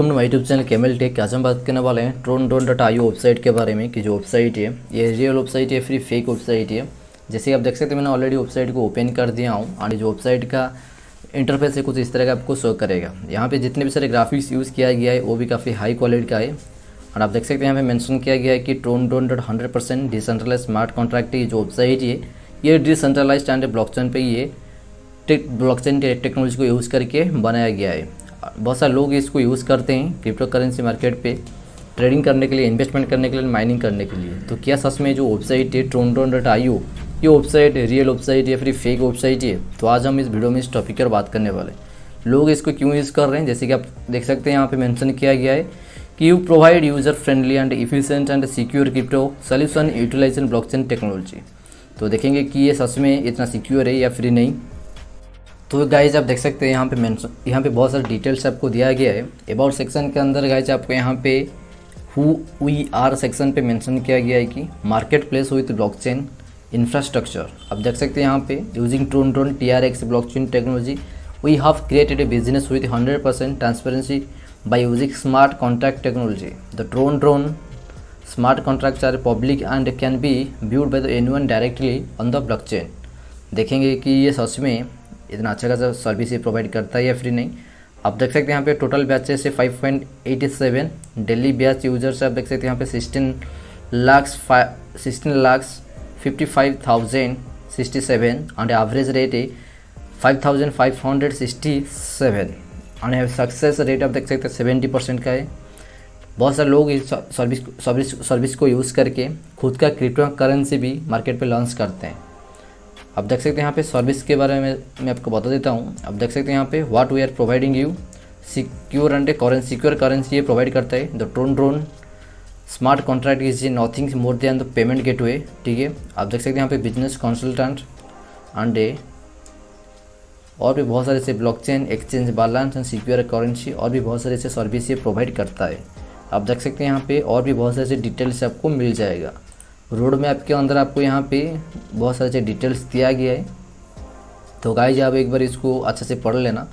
Welcome to my YouTube channel camel tech. आज हम बात करने वाले हैं tron drone dot I website के बारे में, कि जो वेबसाइट है, ये रियल वेबसाइट है फ्री फेक वेबसाइट है। जैसे आप देख सकते हैं, मैंने ऑलरेडी वेबसाइट को ओपन कर दिया हूँ, और जो वेबसाइट का इंटरफेस है, कुछ इस तरह का आपको शो करेगा। यहाँ पे जितने भी सारे ग्राफिक्स यूज़ किया गया है, वो भी काफ़ी हाई क्वालिटी का है। और आप देख सकते हैं, यहाँ पे मेंशन किया गया है कि tron drone dot hundred percent decentralize smart contract है। जो वेबसाइट है, ये डिसेंट्रलाइज एंड ब्लॉकचेन पे ये टेक ब्लॉकचेन टेक्नोलॉजी को यूज़ करके बनाया गया है। बहुत सारे लोग इसको यूज़ करते हैं क्रिप्टो करेंसी मार्केट पे ट्रेडिंग करने के लिए इन्वेस्टमेंट करने के लिए माइनिंग करने के लिए। तो क्या सच में जो वेबसाइट है ट्रोन ड्रोन डॉट आई ये वेबसाइट रियल वेबसाइट या फिर फेक वेबसाइट है? तो आज हम इस वीडियो में इस टॉपिक पर बात करने वाले लोग इसको क्यों यूज़ कर रहे हैं? जैसे कि आप देख सकते हैं, यहाँ पे मेंशन किया गया है कि you provide user friendly and efficient and secure crypto solution utilization blockchain technology तो देखेंगे कि ये सच में इतना सिक्योर है या फिर नहीं। तो गाइज़ आप देख सकते हैं यहाँ पे मेंशन यहाँ पे बहुत सारे डिटेल्स आपको दिया गया है अबाउट सेक्शन के अंदर गाइज़ आपको यहाँ पे हु वी आर सेक्शन पे मेंशन किया गया है कि market place with blockchain infrastructure आप देख सकते हैं यहाँ पे using tron tron T R X blockchain technology we have created a business with hundred percent transparency by using smart contract technology. The drone drone, smart contracts are public and can be viewed by the anyone directly on the blockchain. देखेंगे कि ये सच में इतना अच्छा खासा service provide करता है या फिर नहीं। आप देख सकते हैं यहाँ पे टोटल बैचेस है 5.87 डेली बैच यूज़र्स आप देख सकते हैं यहाँ पे sixteen lakhs sixteen lakhs fifty five thousand sixty seven and average rate है five thousand five hundred sixty seven and success rate आप देख सकते हैं सेवेंटी परसेंट का है। बहुत सारे लोग इस सर्विस सर्विस सर्विस को यूज़ करके खुद का क्रिप्टो करेंसी भी मार्केट पे लॉन्च करते हैं। आप देख सकते हैं यहाँ पे सर्विस के बारे में मैं आपको बता देता हूँ। आप देख सकते हैं यहाँ पे what we are providing you secure and currency secure currency ये प्रोवाइड करता है। The Tron drone smart contract is nothing more than the payment gateway ठीक है? आप देख सकते हैं यहाँ पे बिज़नेस कंसल्टेंट एंड ए और भी बहुत सारे ऐसे blockchain exchange balance and secure currency और भी बहुत सारे ऐसे सर्विस ये प्रोवाइड करता है। आप देख सकते हैं यहाँ पे और भी बहुत सारे ऐसे डिटेल्स आपको मिल जाएगा। रोड मैप के अंदर आपको यहाँ पे बहुत सारे डिटेल्स दिया गया है। तो गाइज़ आप एक बार इसको अच्छे से पढ़ लेना।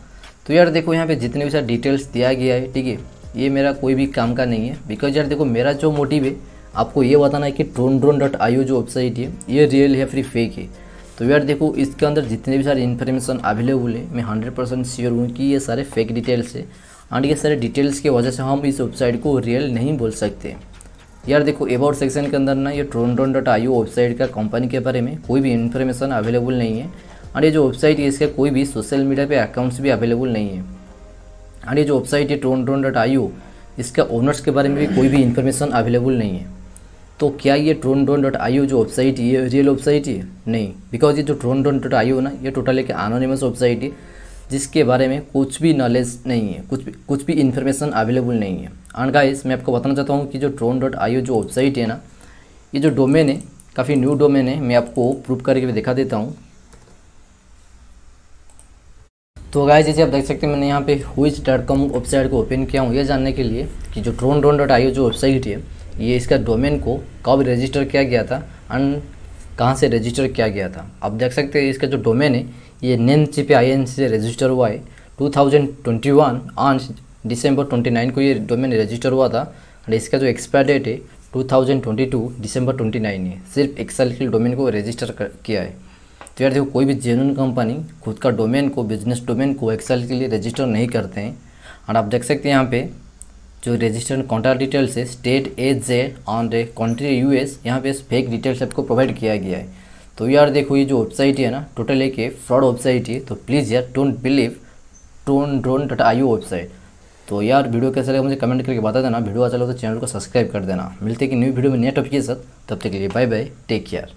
तो यार देखो यहाँ पे जितने भी सारे डिटेल्स दिया गया है, ठीक है, ये मेरा कोई भी काम का नहीं है। बिकॉज़ यार देखो मेरा जो मोटिव है, आपको ये बताना है कि ट्रोन ड्रोन डॉट आई जो वेबसाइट है, ये रियल है फिर फेक है? तो यार देखो, इसके अंदर जितने भी सारे इन्फॉर्मेशन अवेलेबल है, मैं हंड्रेड परसेंट श्योर हूँ कि ये सारे फेक डिटेल्स है। एंड ये सारे डिटेल्स की वजह से हम इस वेबसाइट को रियल नहीं बोल सकते। यार देखो अबाउट सेक्शन के अंदर ना ये Tron drone dot I website का कंपनी के बारे में कोई भी इन्फॉर्मेशन अवेलेबल नहीं है। और ये जो वेबसाइट है, इसका कोई भी सोशल मीडिया पे अकाउंट्स भी अवेलेबल नहीं है। और ये जो वेबसाइट है ट्रोन ड्रोन डॉट आई इसका ओनर्स के बारे में भी कोई भी इन्फॉर्मेशन अवेलेबल नहीं है। तो क्या ये ट्रोन ड्रोन डॉट आई जो वेबसाइट ये रियल वेबसाइट है? नहीं बिकॉज़ ये जो ट्रोन ड्रोन डॉट आई ना, ये टोटल एक अनोनिमस वेबसाइट है। जिसके बारे में कुछ भी नॉलेज नहीं है, कुछ भी कुछ भी इन्फॉर्मेशन अवेलेबल नहीं है। एंड गाइस मैं आपको बताना चाहता हूँ कि जो ट्रोन डॉट आई जो वेबसाइट है ना, ये जो डोमेन है, काफ़ी न्यू डोमेन है, मैं आपको प्रूव करके भी दिखा देता हूँ। तो गाइस जैसे आप देख सकते हैं, मैंने यहाँ पे हुईज डॉट कॉम वेबसाइट को ओपन किया हूँ, ये जानने के लिए कि जो ट्रोन ड्रोन डॉट आई जो वेबसाइट है, ये इसका डोमेन को कब रजिस्टर किया गया था। एंड कहाँ से रजिस्टर किया गया था? आप देख सकते हैं इसका जो डोमेन है, ये नेम चिप आई एन से रजिस्टर हुआ है। 2021 ऑन दिसंबर 29 को ये डोमेन रजिस्टर हुआ था और इसका जो एक्सपायर डेट है 2022 दिसंबर 29 है। सिर्फ़ एक साल के लिए डोमेन को रजिस्टर किया है। तो यार देखो, कोई भी जेन्यून कंपनी खुद का डोमेन को बिज़नेस डोमेन को एक साल के लिए रजिस्टर नहीं करते हैं। और आप देख सकते हैं यहाँ पे जो रजिस्टर्ड कॉन्टैक्ट डिटेल्स है state as J on the country US यहाँ पे फेक डिटेल्स आपको प्रोवाइड किया गया है। तो यार देखो ये जो वेबसाइट है ना टोटल एक फ्रॉड वेबसाइट है तो प्लीज़ यार don't believe Tron drone dot I website तो यार वीडियो कैसा लगा मुझे कमेंट करके बता देना, वीडियो अच्छा लगा तो चैनल को सब्सक्राइब कर देना। मिलते कि न्यू वीडियो में नया टॉपिक के साथ, तब तक के लिए बाय बाय टेक केयर